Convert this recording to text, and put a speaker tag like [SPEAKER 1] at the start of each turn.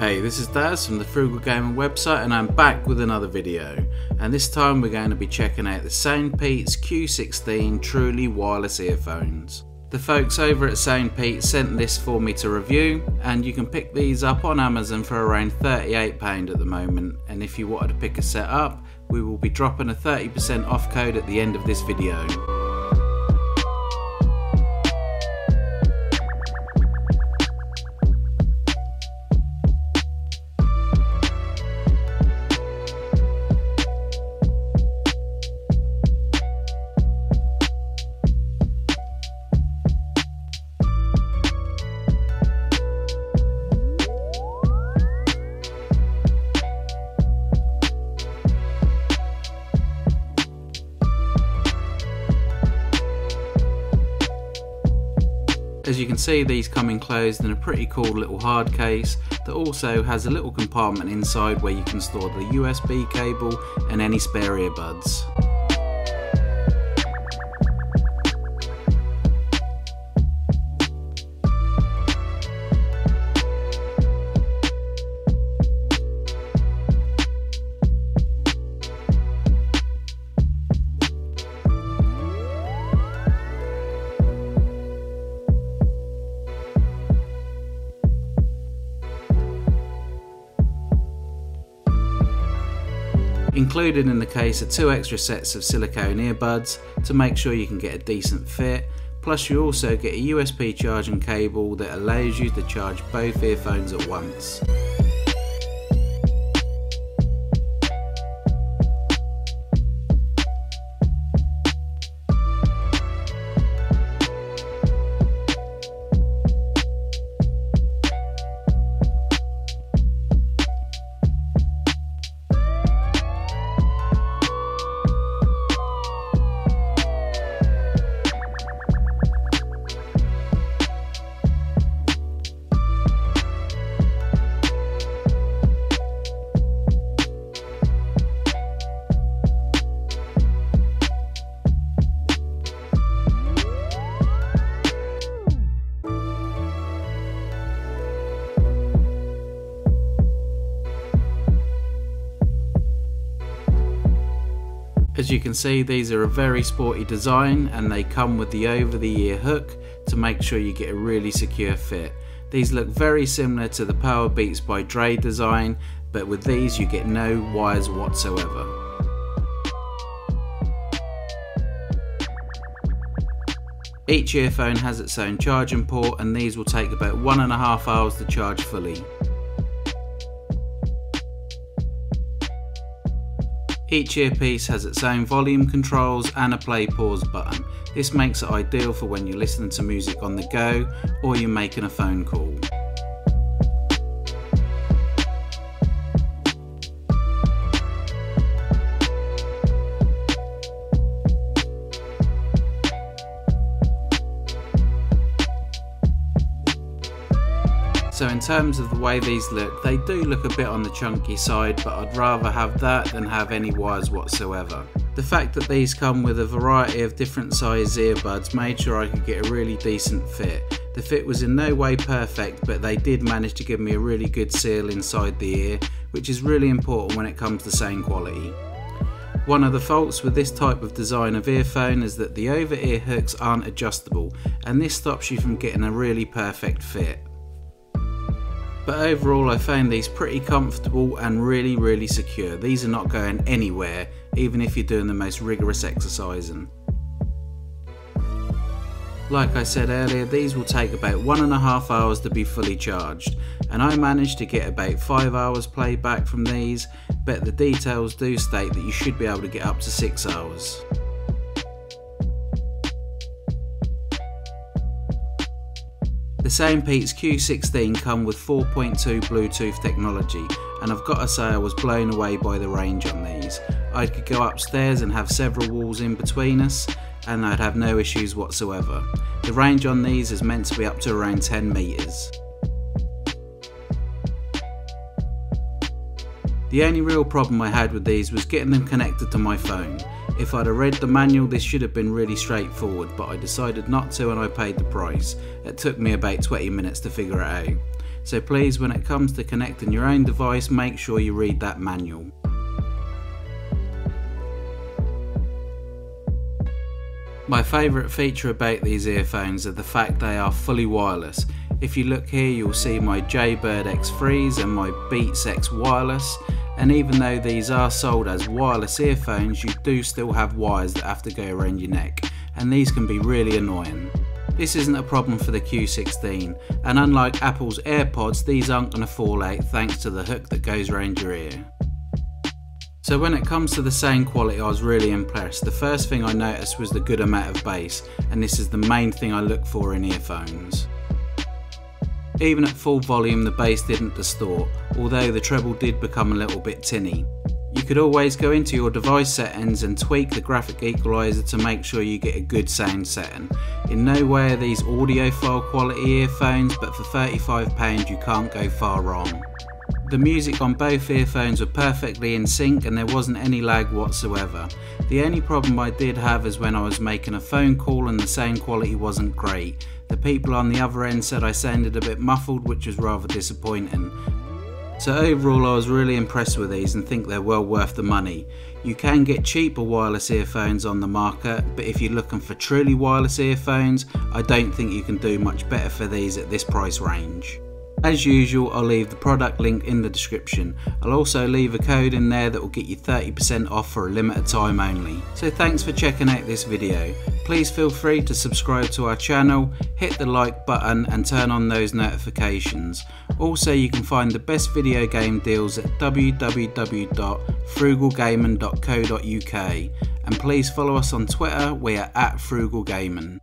[SPEAKER 1] Hey, this is Daz from the Frugal Gamer website and I'm back with another video. And this time we're going to be checking out the Soundpeats Q16 Truly Wireless Earphones. The folks over at Soundpeats sent this for me to review and you can pick these up on Amazon for around £38 at the moment and if you wanted to pick a set up, we will be dropping a 30% off code at the end of this video. As you can see these come enclosed in a pretty cool little hard case that also has a little compartment inside where you can store the USB cable and any spare earbuds. Included in the case are two extra sets of silicone earbuds to make sure you can get a decent fit, plus you also get a USB charging cable that allows you to charge both earphones at once. As you can see these are a very sporty design and they come with the over the ear hook to make sure you get a really secure fit. These look very similar to the Powerbeats by Dre design but with these you get no wires whatsoever. Each earphone has its own charging port and these will take about one and a half hours to charge fully. Each earpiece has its own volume controls and a play pause button. This makes it ideal for when you're listening to music on the go or you're making a phone call. So in terms of the way these look, they do look a bit on the chunky side, but I'd rather have that than have any wires whatsoever. The fact that these come with a variety of different size earbuds made sure I could get a really decent fit. The fit was in no way perfect, but they did manage to give me a really good seal inside the ear, which is really important when it comes to sound quality. One of the faults with this type of design of earphone is that the over ear hooks aren't adjustable, and this stops you from getting a really perfect fit but overall I found these pretty comfortable and really really secure. These are not going anywhere even if you're doing the most rigorous exercising. Like I said earlier, these will take about one and a half hours to be fully charged, and I managed to get about five hours playback from these, but the details do state that you should be able to get up to six hours. The Soundpeats Q16 come with 4.2 Bluetooth technology and I've got to say I was blown away by the range on these. I could go upstairs and have several walls in between us and I'd have no issues whatsoever. The range on these is meant to be up to around 10 metres. The only real problem I had with these was getting them connected to my phone. If I'd have read the manual this should have been really straightforward but I decided not to and I paid the price. It took me about 20 minutes to figure it out. So please when it comes to connecting your own device make sure you read that manual. My favourite feature about these earphones are the fact they are fully wireless. If you look here you'll see my Jaybird X3s and my Beats X Wireless and even though these are sold as wireless earphones you do still have wires that have to go around your neck and these can be really annoying. This isn't a problem for the Q16 and unlike Apple's AirPods these aren't going to fall out thanks to the hook that goes around your ear. So when it comes to the sound quality I was really impressed. The first thing I noticed was the good amount of bass and this is the main thing I look for in earphones. Even at full volume the bass didn't distort, although the treble did become a little bit tinny. You could always go into your device settings and tweak the graphic equalizer to make sure you get a good sound setting. In no way are these audiophile quality earphones but for £35 you can't go far wrong. The music on both earphones were perfectly in sync and there wasn't any lag whatsoever. The only problem I did have is when I was making a phone call and the sound quality wasn't great. The people on the other end said I sounded a bit muffled which was rather disappointing. So overall I was really impressed with these and think they're well worth the money. You can get cheaper wireless earphones on the market but if you're looking for truly wireless earphones I don't think you can do much better for these at this price range. As usual, I'll leave the product link in the description. I'll also leave a code in there that will get you 30% off for a limited time only. So thanks for checking out this video. Please feel free to subscribe to our channel, hit the like button and turn on those notifications. Also you can find the best video game deals at www.frugalgaming.co.uk and please follow us on Twitter, we are at frugalgaming.